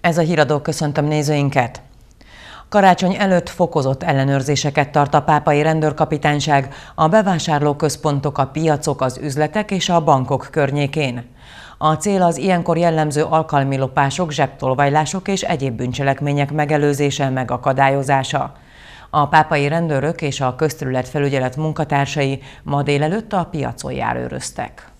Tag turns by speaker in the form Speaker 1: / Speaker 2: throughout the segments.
Speaker 1: Ez a híradó köszöntöm nézőinket. Karácsony előtt fokozott ellenőrzéseket tart a pápai rendőrkapitányság a bevásárlóközpontok, a piacok, az üzletek és a bankok környékén. A cél az ilyenkor jellemző alkalmi lopások, zsebtolvajlások és egyéb bűncselekmények megelőzése, megakadályozása. A pápai rendőrök és a közterület felügyelet munkatársai ma délelőtt a piacon járőröztek.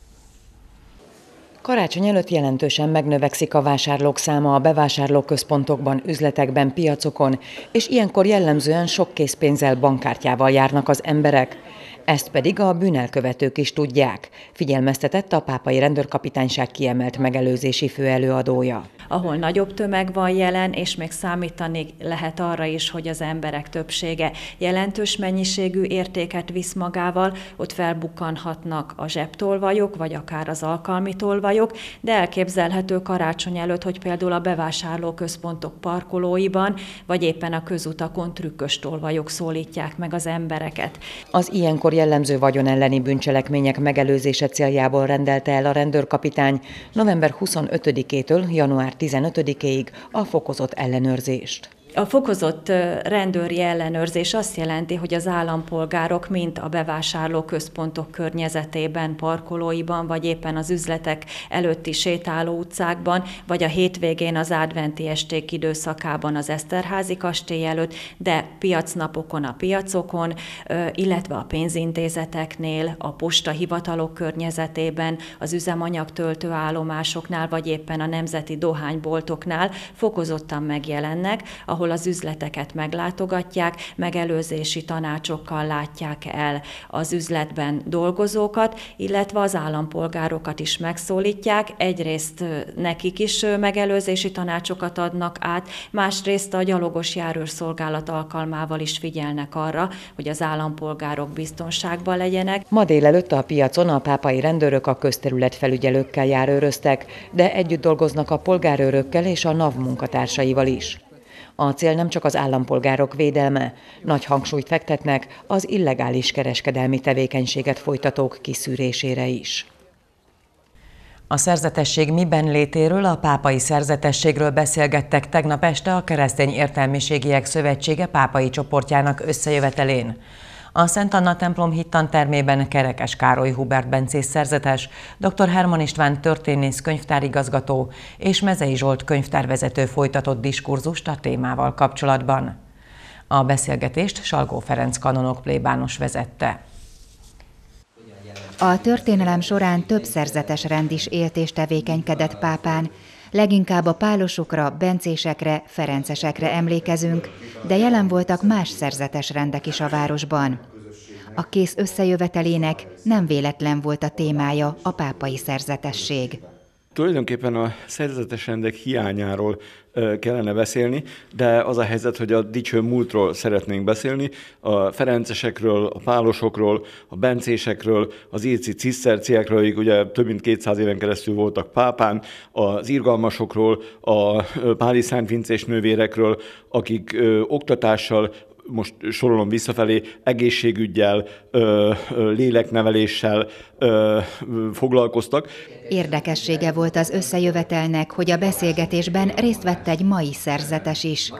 Speaker 1: Karácsony előtt jelentősen megnövekszik a vásárlók száma a bevásárlóközpontokban, üzletekben, piacokon, és ilyenkor jellemzően sok készpénzzel, bankkártyával járnak az emberek. Ezt pedig a bűnelkövetők is tudják, figyelmeztetett a pápai rendőrkapitányság kiemelt megelőzési főelőadója
Speaker 2: ahol nagyobb tömeg van jelen, és még számítani lehet arra is, hogy az emberek többsége jelentős mennyiségű értéket visz magával, ott felbukkanhatnak a zsebtolvajok, vagy akár az alkalmi tolvajok, de elképzelhető karácsony előtt, hogy például a bevásárlóközpontok parkolóiban, vagy éppen a közutakon trükkös tolvajok szólítják meg az embereket.
Speaker 1: Az ilyenkor jellemző vagyon elleni bűncselekmények megelőzése céljából rendelte el a rendőrkapitány november 25-től január 15-ig a fokozott ellenőrzést.
Speaker 2: A fokozott rendőri ellenőrzés azt jelenti, hogy az állampolgárok mind a bevásárló központok környezetében, parkolóiban, vagy éppen az üzletek előtti sétáló utcákban, vagy a hétvégén az adventi esték időszakában az Eszterházi kastély előtt, de piacnapokon a piacokon, illetve a pénzintézeteknél, a postahivatalok környezetében, az üzemanyag töltőállomásoknál, vagy éppen a nemzeti dohányboltoknál fokozottan megjelennek, az üzleteket meglátogatják, megelőzési tanácsokkal látják el az üzletben dolgozókat, illetve az állampolgárokat is megszólítják. Egyrészt nekik is megelőzési tanácsokat adnak át, másrészt a gyalogos járőrszolgálat alkalmával is figyelnek arra, hogy az állampolgárok biztonságban legyenek.
Speaker 1: Ma délelőtt a piacon a pápai rendőrök a közterület felügyelőkkel járőröztek, de együtt dolgoznak a polgárőrökkel és a NAV munkatársaival is. A cél nem csak az állampolgárok védelme, nagy hangsúlyt fektetnek az illegális kereskedelmi tevékenységet folytatók kiszűrésére is. A szerzetesség miben létéről, a pápai szerzetességről beszélgettek tegnap este a Keresztény Értelmiségiek Szövetsége pápai csoportjának összejövetelén. A Szent Anna templom hittantermében Kerekes Károly Hubert Bencés szerzetes, dr. Herman István történész könyvtárigazgató és Mezei Zsolt könyvtárvezető folytatott diskurzust a témával kapcsolatban. A beszélgetést Salgó Ferenc kanonok plébános vezette.
Speaker 3: A történelem során több szerzetes rend is élt és tevékenykedett pápán, Leginkább a pálosokra, bencésekre, ferencesekre emlékezünk, de jelen voltak más szerzetes rendek is a városban. A kész összejövetelének nem véletlen volt a témája a pápai szerzetesség.
Speaker 4: Tulajdonképpen a szerzetes rendek hiányáról kellene beszélni, de az a helyzet, hogy a dicső múltról szeretnénk beszélni, a ferencesekről, a pálosokról, a bencésekről, az írci ciszterciekről, akik ugye több mint 200 éven keresztül voltak pápán, az irgalmasokról, a páli szentvincés nővérekről, akik oktatással, most sorolom visszafelé, egészségügyel, ö, ö, lélekneveléssel ö, foglalkoztak.
Speaker 3: Érdekessége volt az összejövetelnek, hogy a beszélgetésben részt vett egy mai szerzetes is.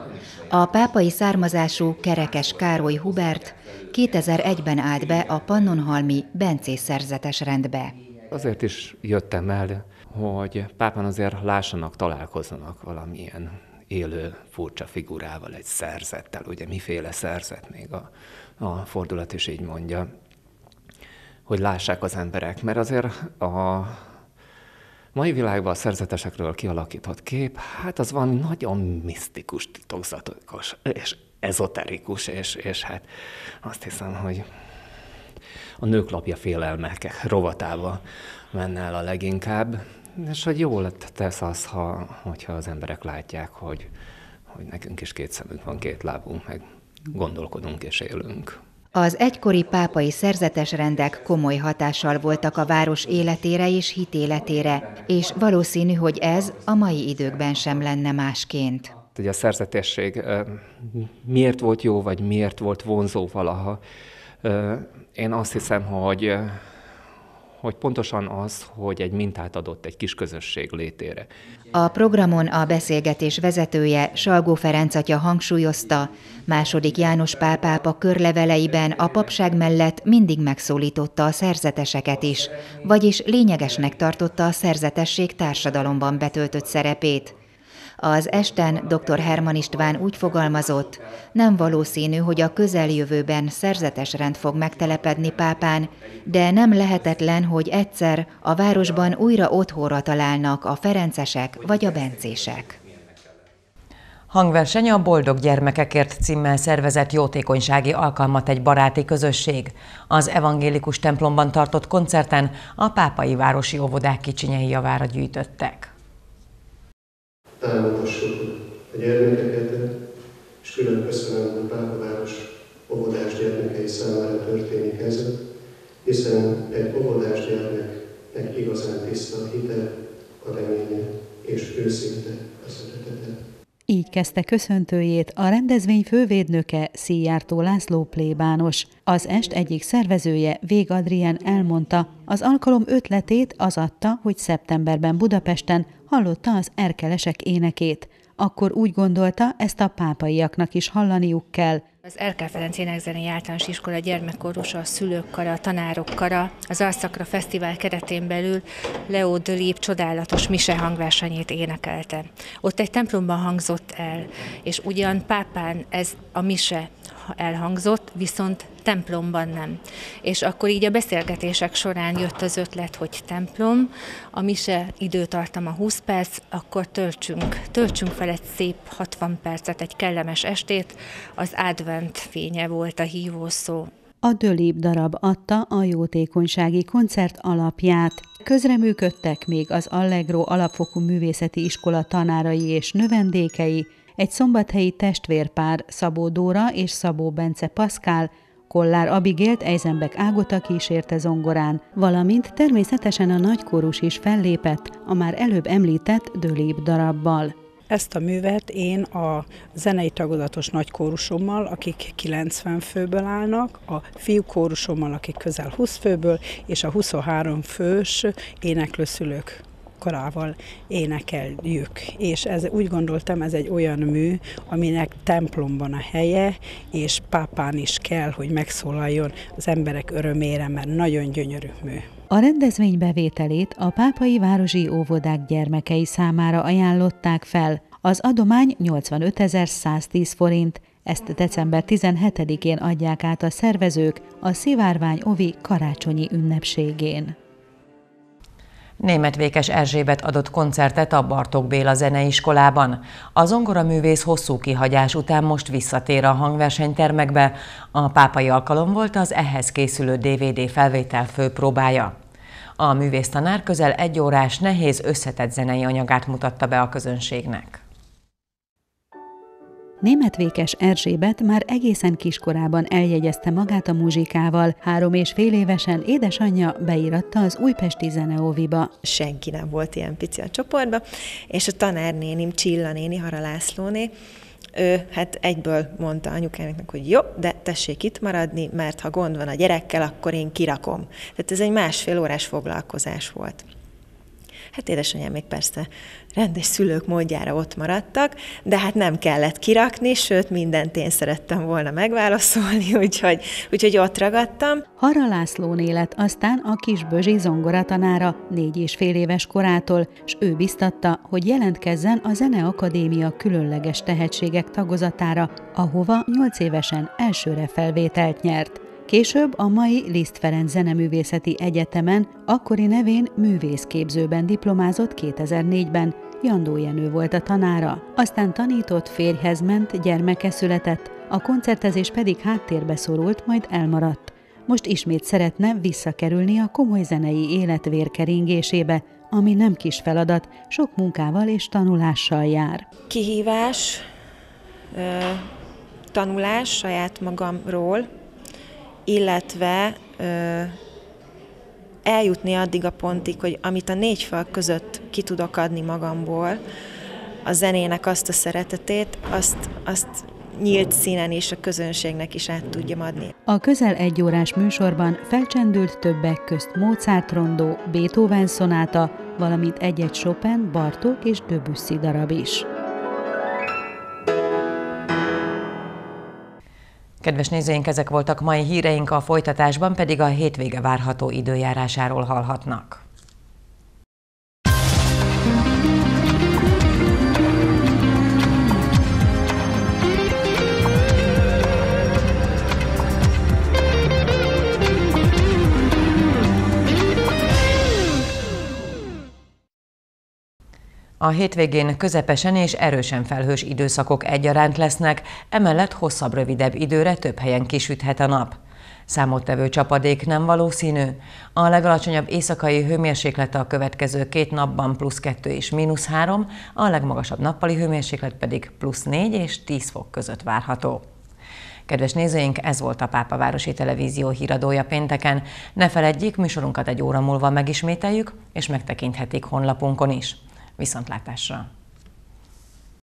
Speaker 3: A pápai származású Kerekes Károly Hubert 2001-ben állt be a Pannonhalmi Bencés szerzetes rendbe.
Speaker 5: Azért is jöttem el, hogy pápán azért lássanak, találkozzanak valamilyen élő, furcsa figurával, egy szerzettel, ugye miféle szerzet még a, a fordulat is így mondja, hogy lássák az emberek, mert azért a mai világban a szerzetesekről kialakított kép, hát az van nagyon misztikus, titokzatos és ezoterikus, és, és hát azt hiszem, hogy a nők lapja félelmek rovatába menne el a leginkább, és hogy jól tesz az, ha, hogyha az emberek látják, hogy, hogy nekünk is két szemünk van, két lábunk, meg gondolkodunk és élünk.
Speaker 3: Az egykori pápai szerzetes rendek komoly hatással voltak a város életére és hitéletére, és valószínű, hogy ez a mai időkben sem lenne másként.
Speaker 5: Ugye a szerzetesség miért volt jó, vagy miért volt vonzó valaha? Én azt hiszem, hogy hogy pontosan az, hogy egy mintát adott egy kis közösség létére.
Speaker 3: A programon a beszélgetés vezetője Salgó Ferenc atya hangsúlyozta, második János Pál pápa körleveleiben a papság mellett mindig megszólította a szerzeteseket is, vagyis lényegesnek tartotta a szerzetesség társadalomban betöltött szerepét. Az esten dr. Herman István úgy fogalmazott, nem valószínű, hogy a közeljövőben szerzetes rend fog megtelepedni pápán, de nem lehetetlen, hogy egyszer a városban újra otthonra találnak a ferencesek vagy a bencések.
Speaker 1: Hangverseny a Boldog Gyermekekért címmel szervezett jótékonysági alkalmat egy baráti közösség. Az evangélikus templomban tartott koncerten a pápai városi óvodák kicsinyei javára gyűjtöttek
Speaker 6: támogassuk a gyermekeket, és külön köszönöm, hogy Pápaváros óvodás gyermekei számára történik ez, hiszen egy óvodás gyermeknek igazán tiszta a hite, a reménye és őszinte a szeretete.
Speaker 7: Így kezdte köszöntőjét a rendezvény fővédnöke Szijjártó László plébános. Az est egyik szervezője, Vég Adrien elmondta, az alkalom ötletét az adta, hogy szeptemberben Budapesten hallotta az erkelesek énekét. Akkor úgy gondolta, ezt a pápaiaknak is hallaniuk kell.
Speaker 8: Az Erkel Ferenc Énekzenei Általános Iskola gyermekkorusa, a szülők kara, a tanárok kara, az Arszakra Fesztivál keretén belül Leo Dölép csodálatos mise hangversenyét énekelte. Ott egy templomban hangzott el, és ugyan pápán ez a mise elhangzott, viszont templomban nem. És akkor így a beszélgetések során jött az ötlet, hogy templom, a mise időtartama 20 perc, akkor töltsünk, töltsünk fel egy szép 60 percet, egy kellemes estét, az advent fénye volt a hívószó.
Speaker 7: A Dölép darab adta a jótékonysági koncert alapját. Közreműködtek még az Allegro alapfokú művészeti iskola tanárai és növendékei, egy szombathelyi testvérpár Szabó Dóra és Szabó Bence Paszkál, Kollár Abigélt Eisenbeck Ágota kísérte zongorán, valamint természetesen a nagykórus is fellépett a már előbb említett Dölép darabbal.
Speaker 9: Ezt a művet én a zenei tagozatos nagykórusommal, akik 90 főből állnak, a fiúkórusommal, akik közel 20 főből, és a 23 fős éneklőszülők korával énekeljük. És ez, úgy gondoltam, ez egy olyan mű, aminek templomban a helye, és pápán is kell, hogy megszólaljon az emberek örömére, mert nagyon gyönyörű mű.
Speaker 7: A rendezvény bevételét a pápai városi óvodák gyermekei számára ajánlották fel. Az adomány 85.110 forint, ezt december 17-én adják át a szervezők a Szivárvány Ovi karácsonyi ünnepségén.
Speaker 1: Német Vékes Erzsébet adott koncertet a Bartók Béla Zeneiskolában. A zongoraművész hosszú kihagyás után most visszatér a hangversenytermekbe. A pápai alkalom volt az ehhez készülő DVD felvétel főpróbája. A művésztanár közel egy órás nehéz összetett zenei anyagát mutatta be a közönségnek.
Speaker 7: Németvékes Erzsébet már egészen kiskorában eljegyezte magát a muzsikával. Három és fél évesen édesanyja beíratta az Újpesti Zeneóviba.
Speaker 10: Senki nem volt ilyen pici a csoportban, és a tanárnénim, Csilla néni, Hara Lászlóné, ő hát egyből mondta anyukának, hogy jó, de tessék itt maradni, mert ha gond van a gyerekkel, akkor én kirakom. Tehát ez egy másfél órás foglalkozás volt. Hát édesanyám még persze rendes szülők módjára ott maradtak, de hát nem kellett kirakni, sőt, mindent én szerettem volna megválaszolni, úgyhogy, úgyhogy ott ragadtam.
Speaker 7: Hara László élet aztán a kisbözsi zongoratanára négy és fél éves korától, és ő biztatta, hogy jelentkezzen a Zeneakadémia különleges tehetségek tagozatára, ahova nyolc évesen elsőre felvételt nyert. Később a mai Liszt Ferenc Zeneművészeti Egyetemen, akkori nevén művészképzőben diplomázott 2004-ben, Jandó Jenő volt a tanára. Aztán tanított, férjhez ment, gyermeke született, a koncertezés pedig háttérbe szorult, majd elmaradt. Most ismét szeretne visszakerülni a komoly zenei élet vérkeringésébe, ami nem kis feladat, sok munkával és tanulással jár.
Speaker 10: Kihívás, tanulás saját magamról, illetve ö, eljutni addig a pontig, hogy amit a négy fal között ki tudok adni magamból, a zenének azt a szeretetét, azt, azt nyílt színen is a közönségnek is át tudjam adni.
Speaker 1: A közel egy órás műsorban felcsendült többek közt Mozart rondó, Beethoven szonáta, valamint egy-egy Chopin, Bartók és Debussy darab is. Kedves nézőink, ezek voltak mai híreink, a folytatásban pedig a hétvége várható időjárásáról hallhatnak. A hétvégén közepesen és erősen felhős időszakok egyaránt lesznek, emellett hosszabb, rövidebb időre több helyen kisüthet a nap. Számottevő csapadék nem valószínű. A legalacsonyabb éjszakai hőmérséklete a következő két napban plusz 2 és mínusz 3, a legmagasabb nappali hőmérséklet pedig plusz 4 és 10 fok között várható. Kedves nézőink, ez volt a Pápavárosi Televízió híradója pénteken. Ne feledjék, műsorunkat egy óra múlva megismételjük, és megtekinthetik honlapunkon is. Viszontlátásra!